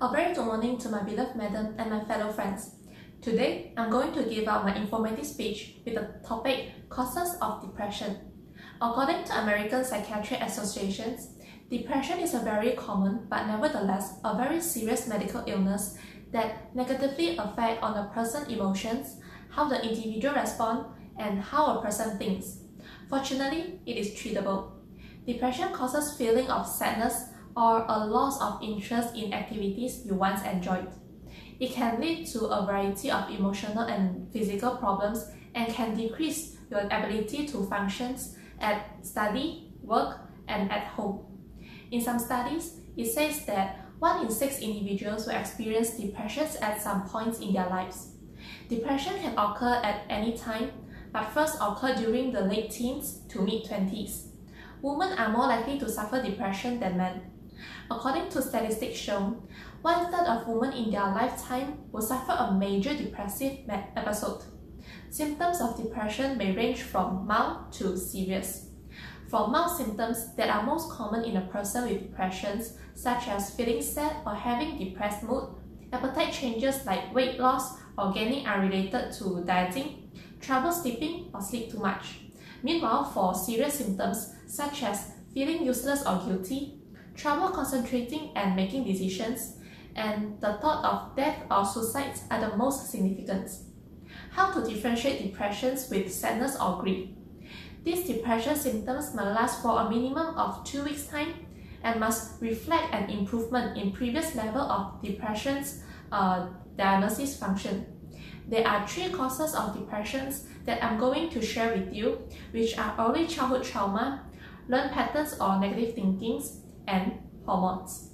A very good morning to my beloved madam and my fellow friends. Today, I'm going to give out my informative speech with the topic Causes of Depression. According to American Psychiatric Associations, depression is a very common but nevertheless a very serious medical illness that negatively affect on a person's emotions, how the individual respond, and how a person thinks. Fortunately, it is treatable. Depression causes feeling of sadness, or a loss of interest in activities you once enjoyed. It can lead to a variety of emotional and physical problems and can decrease your ability to function at study, work, and at home. In some studies, it says that 1 in 6 individuals will experience depression at some points in their lives. Depression can occur at any time, but first occur during the late teens to mid-20s. Women are more likely to suffer depression than men. According to statistics shown, one third of women in their lifetime will suffer a major depressive episode. Symptoms of depression may range from mild to serious. For mild symptoms that are most common in a person with depressions, such as feeling sad or having depressed mood, appetite changes like weight loss or gaining are related to dieting, trouble sleeping or sleep too much. Meanwhile, for serious symptoms such as feeling useless or guilty, trouble concentrating and making decisions, and the thought of death or suicide are the most significant. How to differentiate depressions with sadness or grief? These depression symptoms may last for a minimum of two weeks' time and must reflect an improvement in previous level of depression's uh, diagnosis function. There are three causes of depressions that I'm going to share with you, which are early childhood trauma, learned patterns or negative thinkings, and hormones.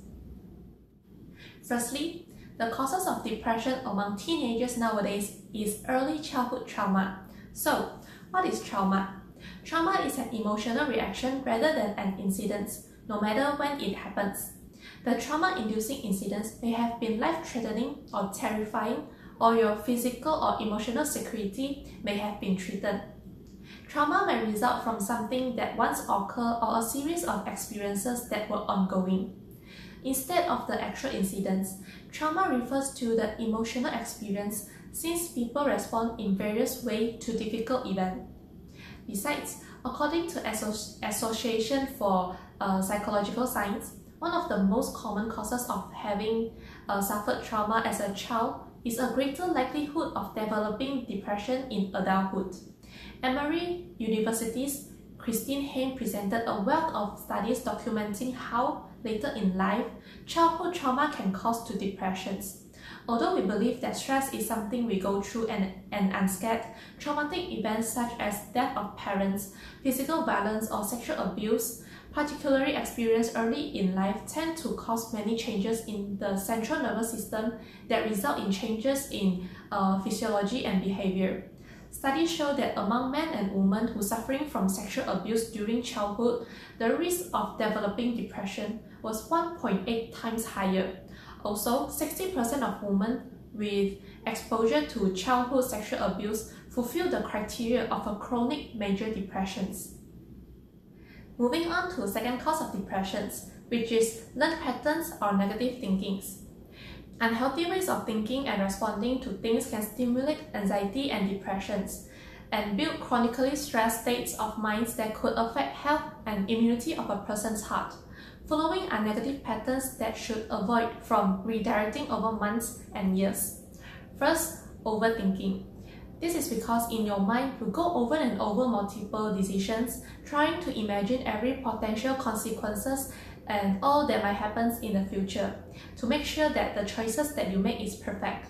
Firstly, the causes of depression among teenagers nowadays is early childhood trauma. So, what is trauma? Trauma is an emotional reaction rather than an incident, no matter when it happens. The trauma-inducing incidents may have been life-threatening or terrifying, or your physical or emotional security may have been threatened. Trauma may result from something that once occurred or a series of experiences that were ongoing. Instead of the actual incidents, trauma refers to the emotional experience since people respond in various ways to difficult events. Besides, according to Associ Association for uh, Psychological Science, one of the most common causes of having uh, suffered trauma as a child is a greater likelihood of developing depression in adulthood. Emory University's Christine Heim presented a wealth of studies documenting how, later in life, childhood trauma can cause to depressions. Although we believe that stress is something we go through and, and unscared, traumatic events such as death of parents, physical violence or sexual abuse, particularly experienced early in life, tend to cause many changes in the central nervous system that result in changes in uh, physiology and behavior. Studies show that among men and women who suffering from sexual abuse during childhood, the risk of developing depression was 1.8 times higher. Also, 60% of women with exposure to childhood sexual abuse fulfill the criteria of a chronic major depressions. Moving on to second cause of depressions, which is learned patterns or negative thinkings. Unhealthy ways of thinking and responding to things can stimulate anxiety and depressions and build chronically stressed states of minds that could affect health and immunity of a person's heart. Following are negative patterns that should avoid from redirecting over months and years. First, overthinking. This is because in your mind, you go over and over multiple decisions, trying to imagine every potential consequences and all that might happen in the future to make sure that the choices that you make is perfect.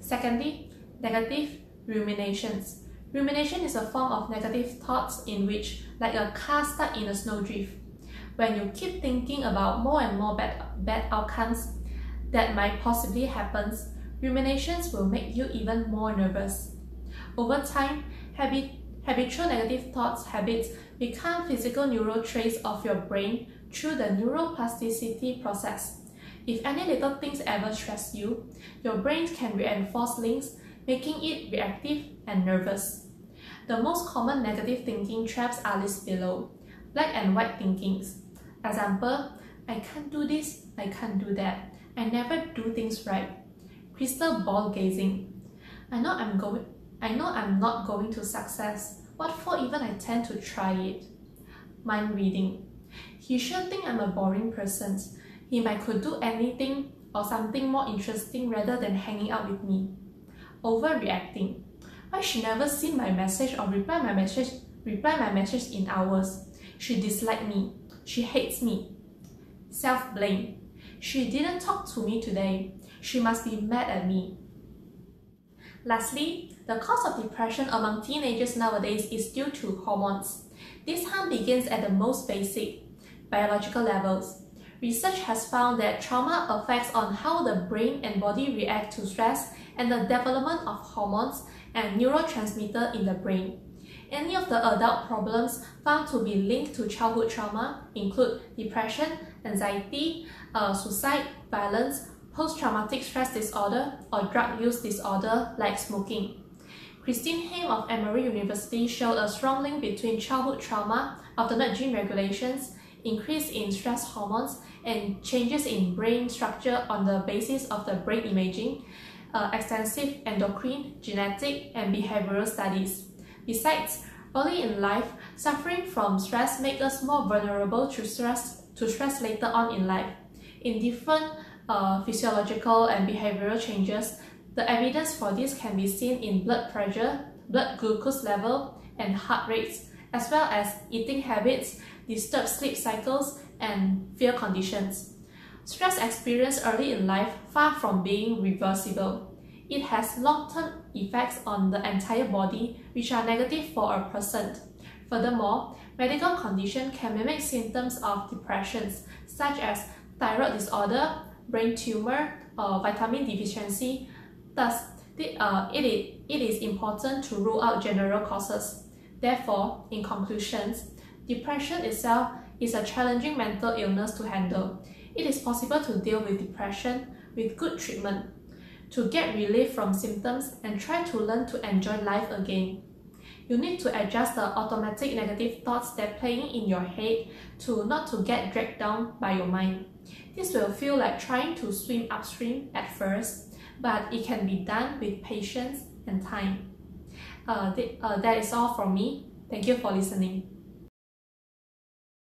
Secondly, negative ruminations. Rumination is a form of negative thoughts in which, like a car stuck in a snowdrift, when you keep thinking about more and more bad, bad outcomes that might possibly happen, ruminations will make you even more nervous. Over time, habit, habitual negative thoughts habits become physical neural traits of your brain through the neuroplasticity process. If any little things ever stress you, your brain can reinforce links, making it reactive and nervous. The most common negative thinking traps are listed below. Black and white thinkings. Example, I can't do this, I can't do that. I never do things right. Crystal ball gazing. I know I'm going I know I'm not going to success. What for even I tend to try it? Mind reading. He sure think I'm a boring person. He might could do anything or something more interesting rather than hanging out with me. Overreacting. Why she never seen my message or reply my message reply my message in hours. She dislike me. She hates me. Self-blame. She didn't talk to me today. She must be mad at me. Lastly, the cause of depression among teenagers nowadays is due to hormones. This harm begins at the most basic, biological levels. Research has found that trauma affects on how the brain and body react to stress and the development of hormones and neurotransmitter in the brain. Any of the adult problems found to be linked to childhood trauma include depression, anxiety, uh, suicide, violence, post-traumatic stress disorder, or drug use disorder like smoking. Christine Heim of Emory University showed a strong link between childhood trauma, alternate gene regulations, increase in stress hormones, and changes in brain structure on the basis of the brain imaging, uh, extensive endocrine, genetic, and behavioral studies. Besides, early in life, suffering from stress makes us more vulnerable to stress, to stress later on in life. In different uh, physiological and behavioral changes, the evidence for this can be seen in blood pressure, blood glucose level, and heart rates, as well as eating habits, disturbed sleep cycles, and fear conditions. Stress experienced early in life far from being reversible. It has long-term effects on the entire body which are negative for a person. Furthermore, medical conditions can mimic symptoms of depressions such as thyroid disorder, brain tumor, or vitamin deficiency. Thus, the, uh, it, is, it is important to rule out general causes. Therefore, in conclusions, depression itself is a challenging mental illness to handle. It is possible to deal with depression with good treatment to get relief from symptoms and try to learn to enjoy life again. You need to adjust the automatic negative thoughts that playing in your head to not to get dragged down by your mind. This will feel like trying to swim upstream at first, but it can be done with patience and time. Uh, th uh, that is all from me. Thank you for listening.